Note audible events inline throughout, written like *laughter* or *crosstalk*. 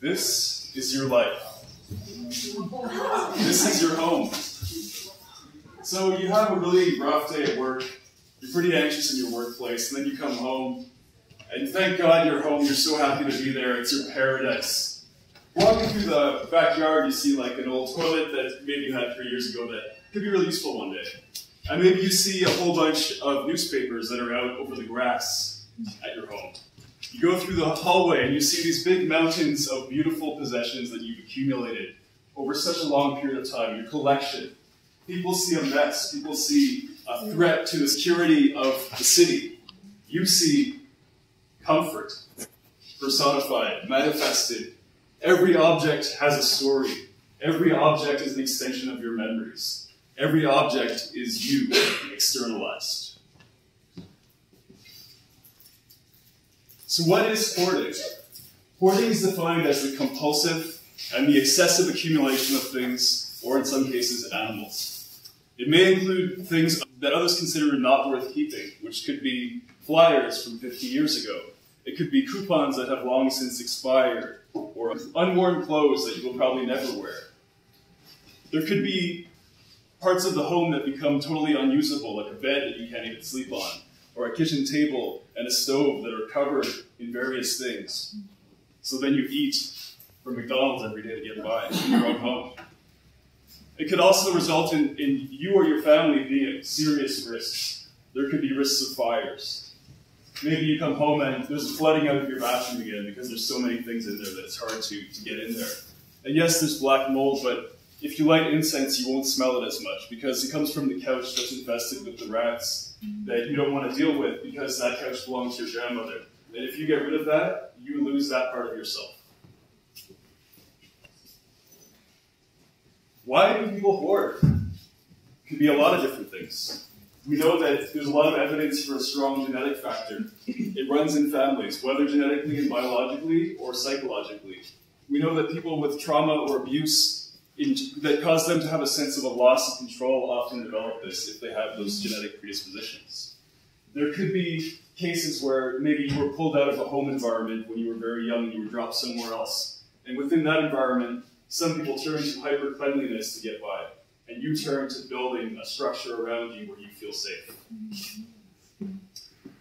This is your life. This is your home. So you have a really rough day at work. You're pretty anxious in your workplace, and then you come home, and thank God you're home. You're so happy to be there. It's your paradise. Walking through the backyard, you see like an old toilet that maybe you had three years ago that could be really useful one day. And maybe you see a whole bunch of newspapers that are out over the grass at your home. You go through the hallway and you see these big mountains of beautiful possessions that you've accumulated over such a long period of time, your collection. People see a mess, people see a threat to the security of the city. You see comfort personified, manifested. Every object has a story. Every object is an extension of your memories. Every object is you externalized. So, what is hoarding? Hoarding is defined as the compulsive and the excessive accumulation of things, or in some cases, animals. It may include things that others consider not worth keeping, which could be flyers from 50 years ago. It could be coupons that have long since expired, or unworn clothes that you will probably never wear. There could be parts of the home that become totally unusable, like a bed that you can't even sleep on, or a kitchen table and a stove that are covered in various things. So then you eat from McDonald's every day to get by in your own home. It could also result in, in you or your family being at serious risks. There could be risks of fires. Maybe you come home and there's flooding out of your bathroom again because there's so many things in there that it's hard to, to get in there. And yes, there's black mold, but if you light incense, you won't smell it as much because it comes from the couch that's infested with the rats that you don't want to deal with because that couch belongs to your grandmother. And if you get rid of that, you lose that part of yourself. Why do people hoard? It could be a lot of different things. We know that there's a lot of evidence for a strong genetic factor. It runs in families, whether genetically and biologically or psychologically. We know that people with trauma or abuse in, that cause them to have a sense of a loss of control often develop this if they have those genetic predispositions. There could be cases where maybe you were pulled out of a home environment when you were very young and you were dropped somewhere else. And within that environment, some people turn to hyper cleanliness to get by, and you turn to building a structure around you where you feel safe.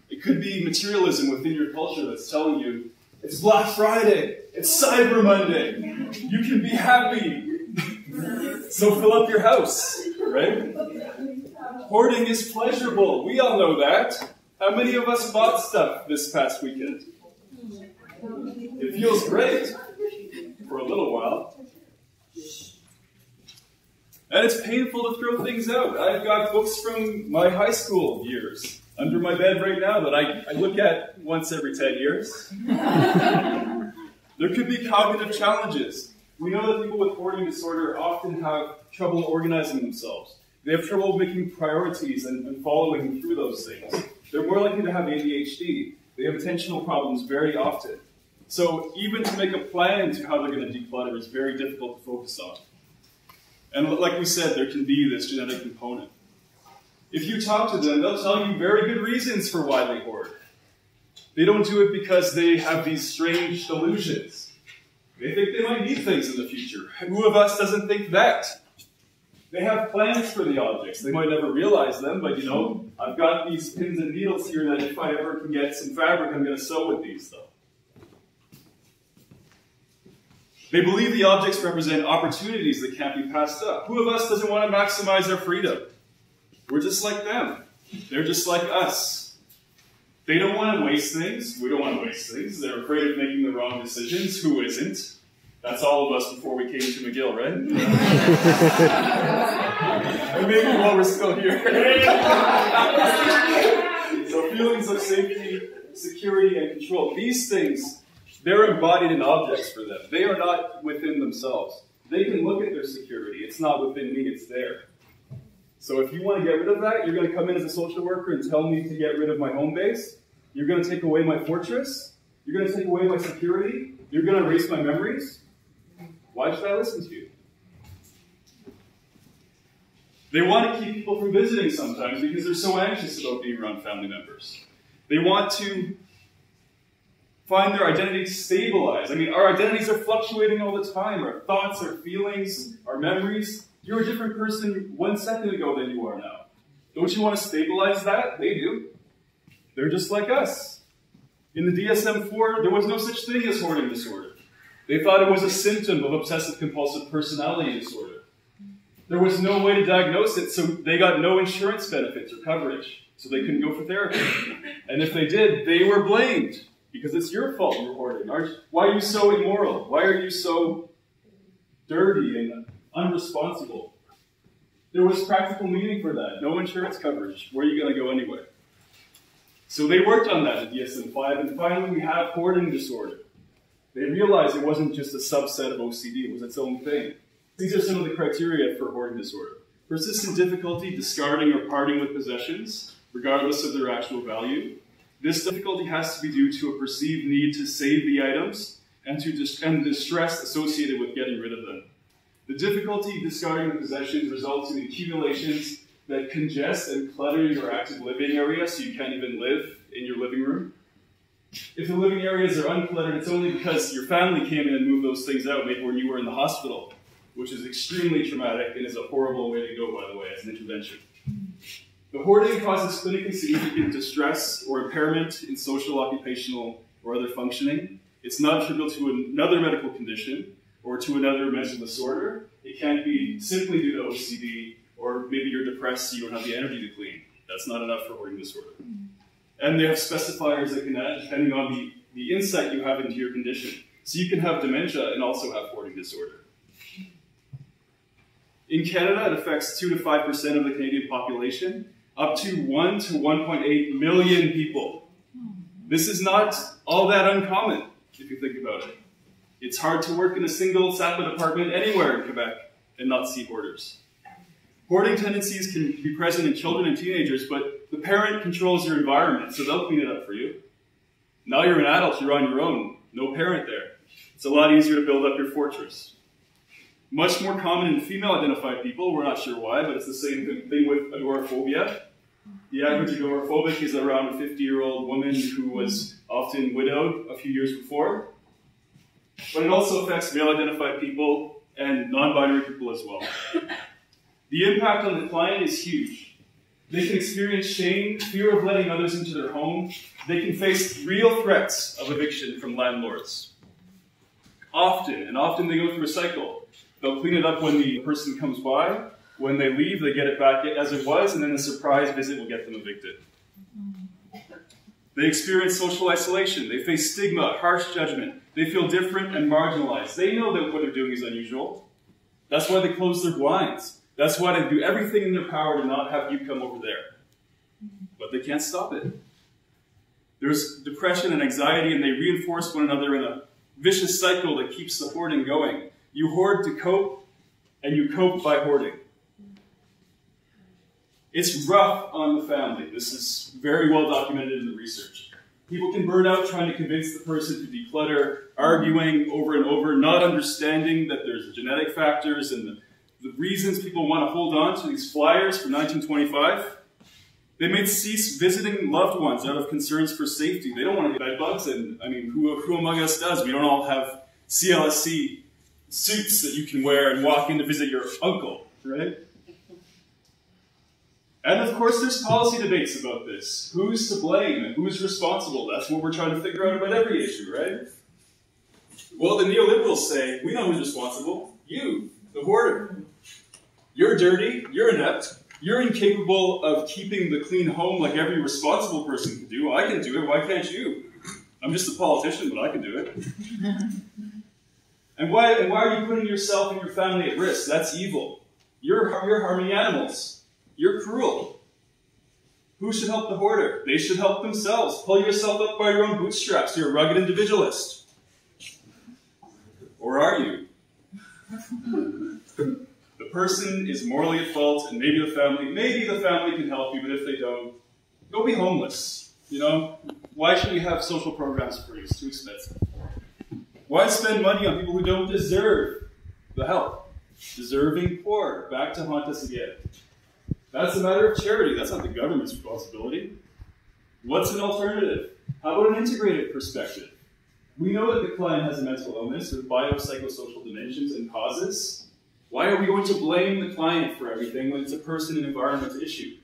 It could be materialism within your culture that's telling you it's Black Friday, it's Cyber Monday, you can be happy. So fill up your house, right? Hoarding is pleasurable. We all know that. How many of us bought stuff this past weekend? It feels great for a little while. And it's painful to throw things out. I've got books from my high school years under my bed right now that I, I look at once every 10 years. *laughs* there could be cognitive challenges. We know that people with hoarding disorder often have trouble organizing themselves. They have trouble making priorities and, and following through those things. They're more likely to have ADHD. They have attentional problems very often. So even to make a plan to how they're going to declutter is very difficult to focus on. And like we said, there can be this genetic component. If you talk to them, they'll tell you very good reasons for why they hoard. They don't do it because they have these strange delusions. They think they might need things in the future. Who of us doesn't think that? They have plans for the objects. They might never realize them, but you know, I've got these pins and needles here that if I ever can get some fabric, I'm going to sew with these, though. They believe the objects represent opportunities that can't be passed up. Who of us doesn't want to maximize their freedom? We're just like them. They're just like us. They don't want to waste things. We don't want to waste things. They're afraid of making the wrong decisions. Who isn't? That's all of us before we came to McGill, right? and *laughs* maybe while we're still here. *laughs* so feelings of safety, security, and control. These things they're embodied in objects for them. They are not within themselves. They can look at their security. It's not within me, it's there. So if you want to get rid of that, you're going to come in as a social worker and tell me to get rid of my home base. You're going to take away my fortress. You're going to take away my security. You're going to erase my memories. Why should I listen to you? They want to keep people from visiting sometimes because they're so anxious about being around family members. They want to find their identity stabilized. I mean, our identities are fluctuating all the time. Our thoughts, our feelings, our memories. You're a different person one second ago than you are now. Don't you want to stabilize that? They do. They're just like us. In the DSM 4, there was no such thing as hoarding disorder. They thought it was a symptom of obsessive compulsive personality disorder. There was no way to diagnose it, so they got no insurance benefits or coverage, so they couldn't go for therapy. And if they did, they were blamed because it's your fault you're hoarding. Why are you so immoral? Why are you so dirty and unresponsible? There was practical meaning for that. No insurance coverage. Where are you going to go anyway? So they worked on that at DSM-5, and finally we have hoarding disorder. They realized it wasn't just a subset of OCD, it was its own thing. These are some of the criteria for hoarding disorder. Persistent difficulty discarding or parting with possessions, regardless of their actual value. This difficulty has to be due to a perceived need to save the items and to dis- and distress associated with getting rid of them. The difficulty discarding the possessions results in accumulations that congest and clutter your active living area so you can't even live in your living room. If the living areas are uncluttered, it's only because your family came in and moved those things out, maybe when you were in the hospital, which is extremely traumatic and is a horrible way to go, by the way, as an intervention. The hoarding causes clinically significant distress or impairment in social, occupational, or other functioning. It's not attributable to another medical condition or to another mental disorder. It can't be simply due to OCD or maybe you're depressed so you don't have the energy to clean. That's not enough for hoarding disorder. Mm-hmm. And they have specifiers that can add depending on the, the insight you have into your condition. So you can have dementia and also have hoarding disorder. In Canada, it affects 2 to 5% of the Canadian population, up to 1 to 1.8 million people. Mm-hmm. This is not all that uncommon, if you think about it. It's hard to work in a single SAPA department anywhere in Quebec and not see hoarders. Hoarding tendencies can be present in children and teenagers, but the parent controls your environment, so they'll clean it up for you. Now you're an adult, you're on your own, no parent there. It's a lot easier to build up your fortress. Much more common in female identified people, we're not sure why, but it's the same thing with agoraphobia. The average agoraphobic is around a 50 year old woman who was often widowed a few years before. But it also affects male identified people and non binary people as well. *laughs* The impact on the client is huge. They can experience shame, fear of letting others into their home. They can face real threats of eviction from landlords. Often, and often they go through a cycle. They'll clean it up when the person comes by. When they leave, they get it back as it was, and then a surprise visit will get them evicted. They experience social isolation. They face stigma, harsh judgment. They feel different and marginalized. They know that what they're doing is unusual. That's why they close their blinds. That's why they do everything in their power to not have you come over there. But they can't stop it. There's depression and anxiety, and they reinforce one another in a vicious cycle that keeps the hoarding going. You hoard to cope, and you cope by hoarding. It's rough on the family. This is very well documented in the research. People can burn out trying to convince the person to declutter, arguing over and over, not understanding that there's genetic factors and the the reasons people want to hold on to these flyers from 1925. They may cease visiting loved ones out of concerns for safety. They don't want to get bed bugs, and I mean, who, who among us does? We don't all have CLSC suits that you can wear and walk in to visit your uncle, right? And of course, there's policy debates about this. Who's to blame who's responsible? That's what we're trying to figure out about every issue, right? Well, the neoliberals say, we know who's responsible. You, the hoarder. You're dirty, you're inept, you're incapable of keeping the clean home like every responsible person can do. I can do it, why can't you? I'm just a politician, but I can do it. *laughs* and, why, and why are you putting yourself and your family at risk? That's evil. You're, you're harming animals. You're cruel. Who should help the hoarder? They should help themselves. Pull yourself up by your own bootstraps. You're a rugged individualist. Or are you? *laughs* person is morally at fault, and maybe the family, maybe the family can help you, but if they don't, go be homeless. You know, why should we have social programs for you? It's too expensive. Why spend money on people who don't deserve the help? Deserving poor, back to haunt us again. That's a matter of charity. That's not the government's responsibility. What's an alternative? How about an integrated perspective? We know that the client has a mental illness with biopsychosocial dimensions and causes. Why are we going to blame the client for everything when it's a person and environment issue?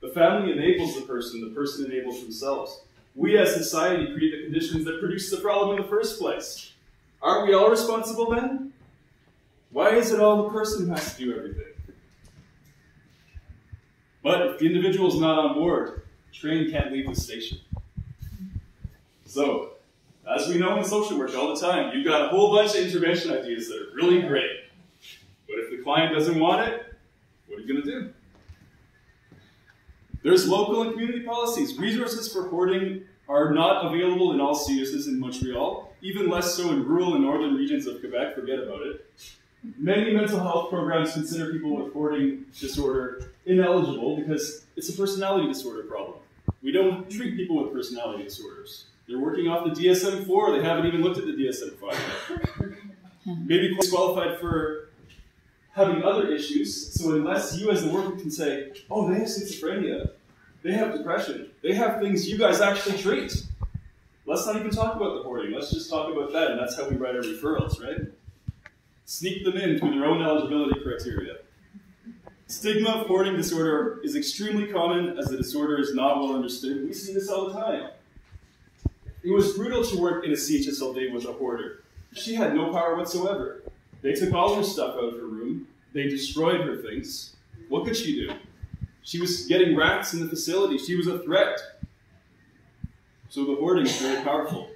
The family enables the person, the person enables themselves. We as society create the conditions that produce the problem in the first place. Aren't we all responsible then? Why is it all the person who has to do everything? But if the individual is not on board, the train can't leave the station. So, as we know in social work all the time, you've got a whole bunch of intervention ideas that are really great. But if the client doesn't want it, what are you going to do? There's local and community policies. Resources for hoarding are not available in all CSs in Montreal, even less so in rural and northern regions of Quebec, forget about it. Many mental health programs consider people with hoarding disorder ineligible because it's a personality disorder problem. We don't treat people with personality disorders. They're working off the DSM-4. They haven't even looked at the DSM-5 yet. *laughs* Maybe qualified for having other issues. So unless you as the worker can say, oh, they have schizophrenia, they have depression, they have things you guys actually treat. Let's not even talk about the hoarding. Let's just talk about that, and that's how we write our referrals, right? Sneak them in through their own eligibility criteria. Stigma of hoarding disorder is extremely common as the disorder is not well understood. We see this all the time. It was brutal to work in a CHSLD with a hoarder. She had no power whatsoever. They took all her stuff out of her room. They destroyed her things. What could she do? She was getting rats in the facility. She was a threat. So the hoarding is very powerful.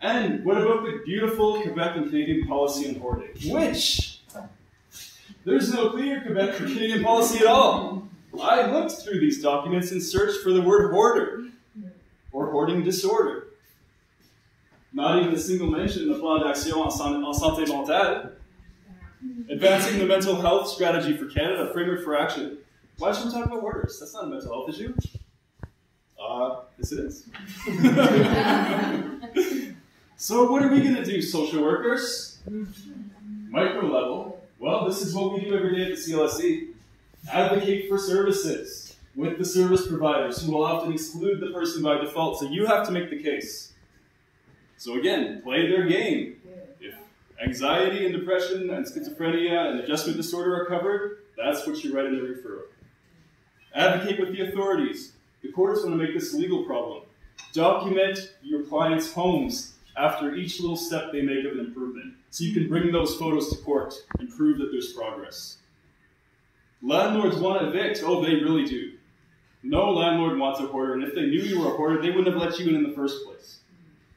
And what about the beautiful Quebec and Canadian policy on hoarding? Which? There's no clear Quebec or Canadian policy at all. I looked through these documents and searched for the word hoarder or hoarding disorder. Not even a single mention of the Plan d'Action en Santé Mentale. Advancing the mental health strategy for Canada, framework for action. Why should we talk about hoarders? That's not a mental health issue. Uh, yes it is. *laughs* so what are we going to do, social workers? Micro level. Well, this is what we do every day at the CLSC. Advocate for services with the service providers who will often exclude the person by default, so you have to make the case. So again, play their game. If anxiety and depression and schizophrenia and adjustment disorder are covered, that's what you write in the referral. Advocate with the authorities. The courts want to make this a legal problem. Document your clients' homes after each little step they make of an improvement, so you can bring those photos to court and prove that there's progress. Landlords want to evict. Oh, they really do. No landlord wants a hoarder, and if they knew you were a hoarder, they wouldn't have let you in in the first place.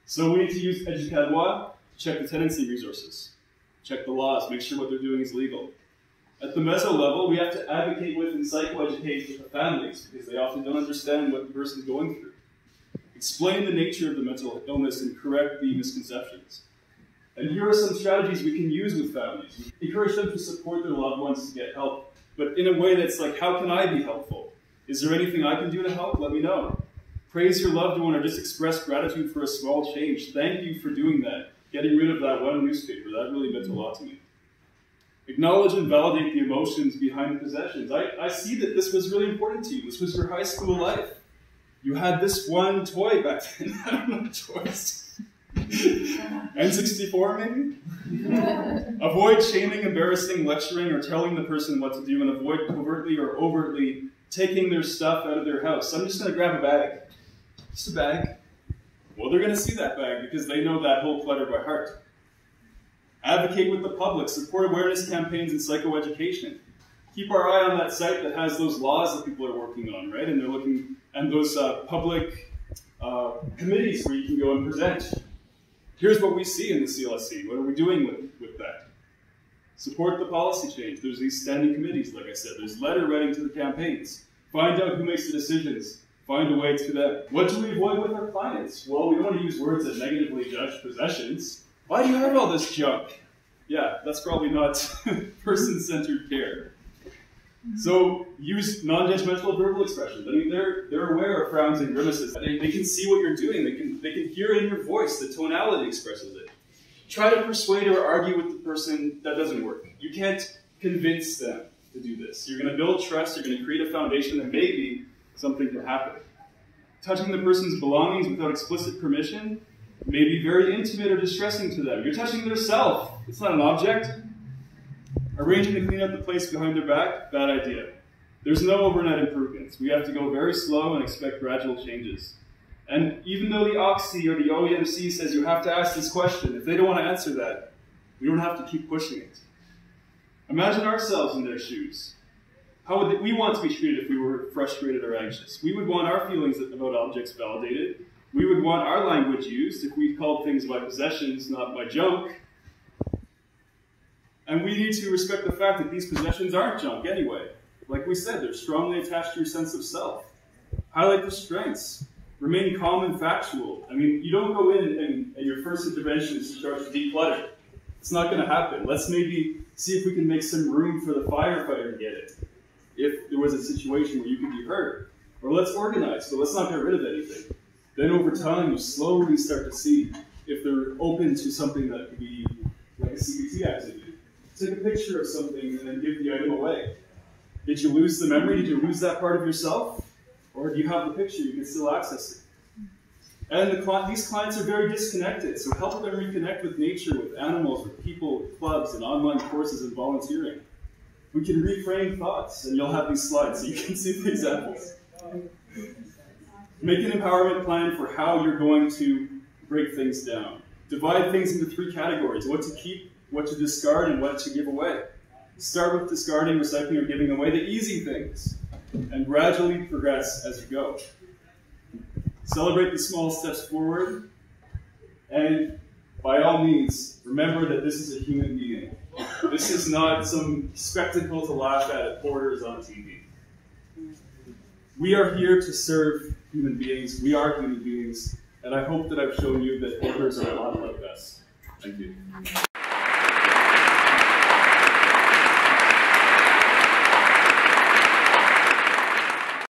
So we need to use Educadroit to check the tenancy resources, check the laws, make sure what they're doing is legal. At the meso level, we have to advocate with and psychoeducate with the families because they often don't understand what the person is going through. Explain the nature of the mental illness and correct the misconceptions. And here are some strategies we can use with families. Encourage them to support their loved ones to get help, but in a way that's like, how can I be helpful? Is there anything I can do to help? Let me know. Praise your loved one or just express gratitude for a small change. Thank you for doing that. Getting rid of that one newspaper, that really meant a lot to me. Acknowledge and validate the emotions behind the possessions. I, I see that this was really important to you. This was your high school life. You had this one toy back then. *laughs* I don't know toys. *laughs* N64 maybe? *laughs* avoid shaming, embarrassing, lecturing, or telling the person what to do, and avoid covertly or overtly taking their stuff out of their house. I'm just going to grab a bag. Just a bag. Well, they're going to see that bag because they know that whole clutter by heart. Advocate with the public, support awareness campaigns and psychoeducation. Keep our eye on that site that has those laws that people are working on, right? And they're looking, and those uh, public uh, committees where you can go and present. Here's what we see in the CLSC. What are we doing with, with that? Support the policy change. There's these standing committees, like I said. There's letter writing to the campaigns. Find out who makes the decisions. Find a way to that. What do we avoid with our clients? Well, we don't want to use words that negatively judge possessions. Why do you have all this junk? Yeah, that's probably not *laughs* person-centered care. So use non-judgmental verbal expressions. I mean, they're they're aware of frowns and grimaces. They, they can see what you're doing. They can they can hear in your voice. The tonality expresses it. Try to persuade or argue with the person. That doesn't work. You can't convince them to do this. You're going to build trust. You're going to create a foundation, that maybe something to happen. Touching the person's belongings without explicit permission may be very intimate or distressing to them. You're touching their self. It's not an object. Arranging to clean up the place behind their back, bad idea. There's no overnight improvements. We have to go very slow and expect gradual changes. And even though the OXI or the OEMC says you have to ask this question, if they don't want to answer that, we don't have to keep pushing it. Imagine ourselves in their shoes. How would we want to be treated if we were frustrated or anxious? We would want our feelings about objects validated. We would want our language used if we called things by possessions, not by junk. And we need to respect the fact that these possessions aren't junk anyway. Like we said, they're strongly attached to your sense of self. Highlight the strengths. Remain calm and factual. I mean, you don't go in and, and your first intervention is to start to declutter. It's not going to happen. Let's maybe see if we can make some room for the firefighter to get it. If there was a situation where you could be hurt. Or let's organize, but let's not get rid of anything. Then over time, you slowly start to see if they're open to something that could be like a CBT activity. Take a picture of something and then give the item away. Did you lose the memory? Did you lose that part of yourself? Or do you have the picture? You can still access it. And the, these clients are very disconnected, so help them reconnect with nature, with animals, with people, with clubs, and online courses and volunteering. We can reframe thoughts, and you'll have these slides so you can see the examples. Make an empowerment plan for how you're going to break things down. Divide things into three categories what to keep, what to discard, and what to give away. Start with discarding, recycling, or giving away the easy things, and gradually progress as you go. Celebrate the small steps forward, and by all means, remember that this is a human being. This is not some spectacle to laugh at at Hoarders on TV. We are here to serve human beings. We are human beings, and I hope that I've shown you that hoarders are a lot like us. Thank you.